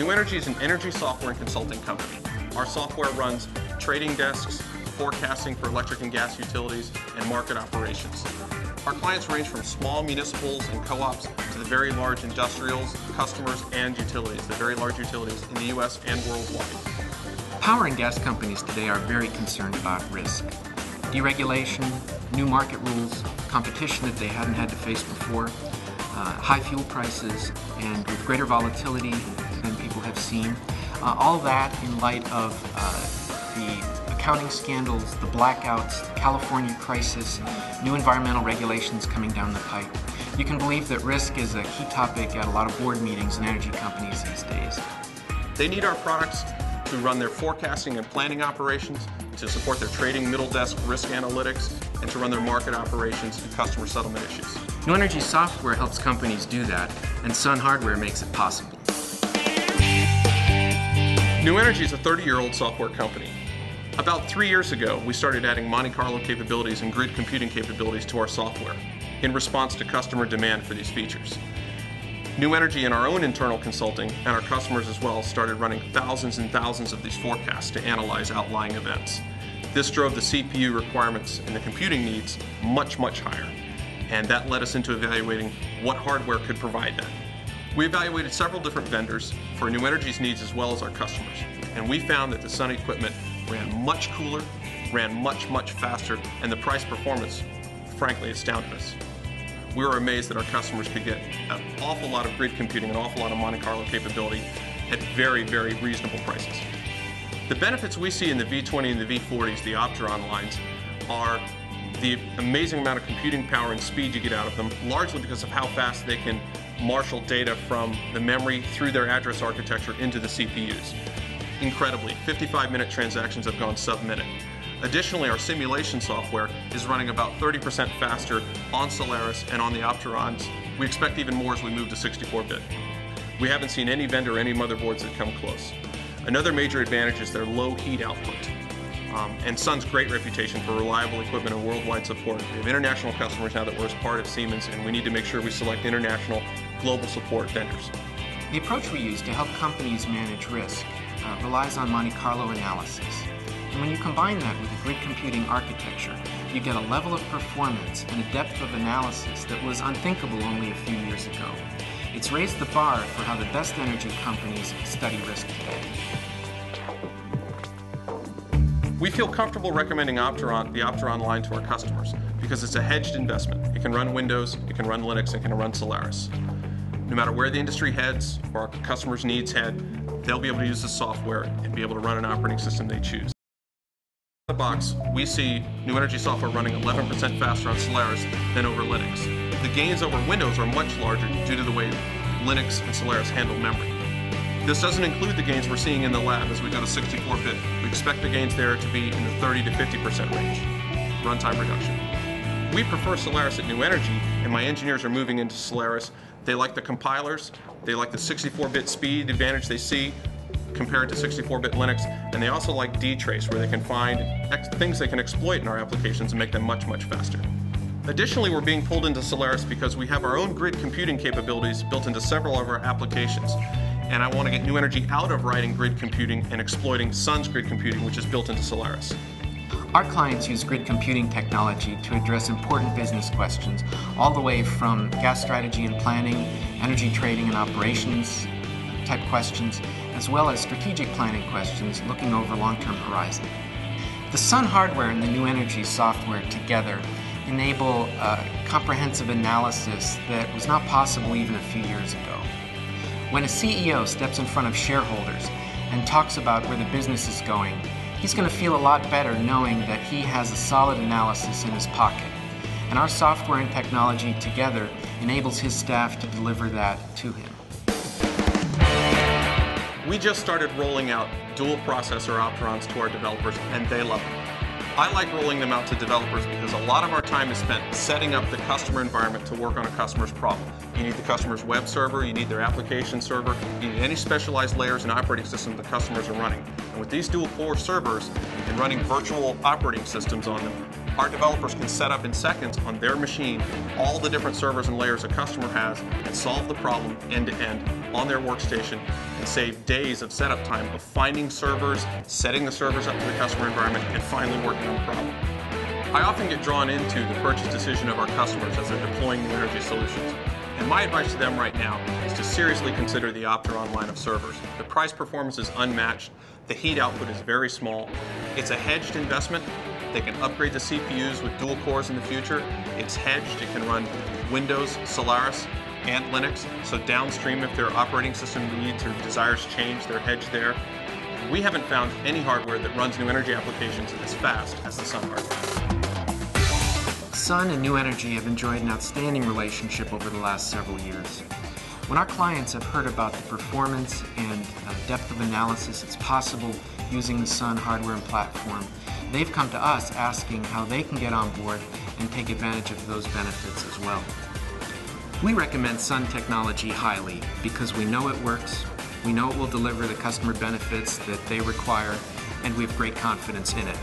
New Energy is an energy software and consulting company. Our software runs trading desks, forecasting for electric and gas utilities, and market operations. Our clients range from small municipals and co-ops to the very large industrials, customers, and utilities, the very large utilities in the U.S. and worldwide. Power and gas companies today are very concerned about risk. Deregulation, new market rules, competition that they hadn't had to face before, uh, high fuel prices, and with greater volatility seen. Uh, all that in light of uh, the accounting scandals, the blackouts, the California crisis, new environmental regulations coming down the pipe. You can believe that risk is a key topic at a lot of board meetings in energy companies these days. They need our products to run their forecasting and planning operations, to support their trading middle desk risk analytics, and to run their market operations and customer settlement issues. New Energy software helps companies do that, and Sun Hardware makes it possible. New Energy is a 30-year-old software company. About three years ago, we started adding Monte Carlo capabilities and grid computing capabilities to our software in response to customer demand for these features. New Energy and our own internal consulting and our customers as well started running thousands and thousands of these forecasts to analyze outlying events. This drove the CPU requirements and the computing needs much, much higher. And that led us into evaluating what hardware could provide that. We evaluated several different vendors for New Energy's needs as well as our customers. And we found that the Sun equipment ran much cooler, ran much, much faster, and the price performance, frankly, astounded us we were amazed that our customers could get an awful lot of grid computing, an awful lot of Monte Carlo capability at very, very reasonable prices. The benefits we see in the V20 and the V40s, the Opteron lines, are the amazing amount of computing power and speed you get out of them, largely because of how fast they can marshal data from the memory through their address architecture into the CPUs. Incredibly, 55 minute transactions have gone sub-minute. Additionally, our simulation software is running about 30% faster on Solaris and on the Opterons. We expect even more as we move to 64-bit. We haven't seen any vendor or any motherboards that come close. Another major advantage is their low heat output. Um, and Sun's great reputation for reliable equipment and worldwide support. We have international customers now that we're as part of Siemens, and we need to make sure we select international, global support vendors. The approach we use to help companies manage risk uh, relies on Monte Carlo analysis. And when you combine that with a grid computing architecture, you get a level of performance and a depth of analysis that was unthinkable only a few years ago. It's raised the bar for how the best energy companies study risk today. We feel comfortable recommending Opteron, the Opteron line to our customers because it's a hedged investment. It can run Windows, it can run Linux, it can run Solaris. No matter where the industry heads or our customers' needs head, they'll be able to use the software and be able to run an operating system they choose the box, we see New Energy software running 11% faster on Solaris than over Linux. The gains over Windows are much larger due to the way Linux and Solaris handle memory. This doesn't include the gains we're seeing in the lab as we go to 64-bit. We expect the gains there to be in the 30 to 50% range, runtime reduction. We prefer Solaris at New Energy, and my engineers are moving into Solaris. They like the compilers, they like the 64-bit speed advantage they see, compared to 64-bit Linux, and they also like dtrace, where they can find things they can exploit in our applications and make them much, much faster. Additionally, we're being pulled into Solaris because we have our own grid computing capabilities built into several of our applications. And I want to get New Energy out of writing grid computing and exploiting Sun's grid computing, which is built into Solaris. Our clients use grid computing technology to address important business questions, all the way from gas strategy and planning, energy trading and operations type questions, as well as strategic planning questions looking over long-term horizon. The Sun hardware and the New Energy software together enable a comprehensive analysis that was not possible even a few years ago. When a CEO steps in front of shareholders and talks about where the business is going, he's going to feel a lot better knowing that he has a solid analysis in his pocket. And our software and technology together enables his staff to deliver that to him. We just started rolling out dual processor Opterons to our developers, and they love them. I like rolling them out to developers because a lot of our time is spent setting up the customer environment to work on a customer's problem. You need the customer's web server, you need their application server, you need any specialized layers and operating system the customers are running. And with these dual core servers and running virtual operating systems on them, Our developers can set up in seconds on their machine all the different servers and layers a customer has and solve the problem end to end on their workstation and save days of setup time of finding servers, setting the servers up to the customer environment, and finally working on the problem. I often get drawn into the purchase decision of our customers as they're deploying new energy solutions. And my advice to them right now is to seriously consider the Opteron line of servers. The price performance is unmatched, the heat output is very small, it's a hedged investment, they can upgrade the CPUs with dual cores in the future. It's hedged. It can run Windows, Solaris, and Linux. So downstream, if their operating system needs or desires change, they're hedged there. We haven't found any hardware that runs new energy applications as fast as the Sun hardware. Sun and New Energy have enjoyed an outstanding relationship over the last several years. When our clients have heard about the performance and uh, depth of analysis that's possible using the Sun hardware and platform, they've come to us asking how they can get on board and take advantage of those benefits as well. We recommend Sun Technology highly because we know it works, we know it will deliver the customer benefits that they require, and we have great confidence in it.